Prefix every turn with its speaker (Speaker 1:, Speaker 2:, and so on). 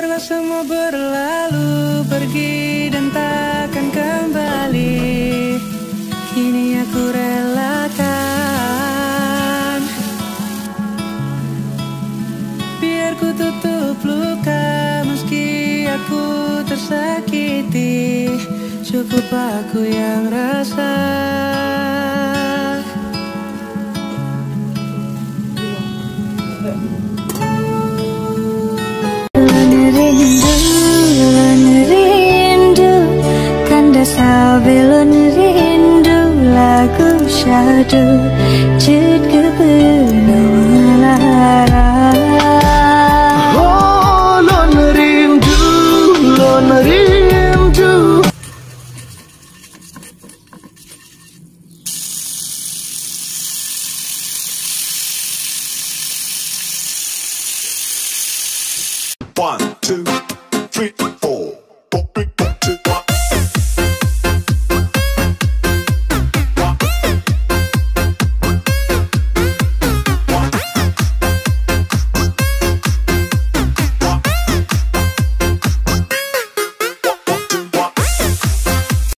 Speaker 1: karena semua berlalu pergi dan takkan kembali Kini aku relakan Biar ku tutup luka meski aku tersakiti Cukup aku yang rasa
Speaker 2: ಸಾಡು ಚಿಟ್ಕದು ನೋಲಾರಾ
Speaker 3: One, two, three.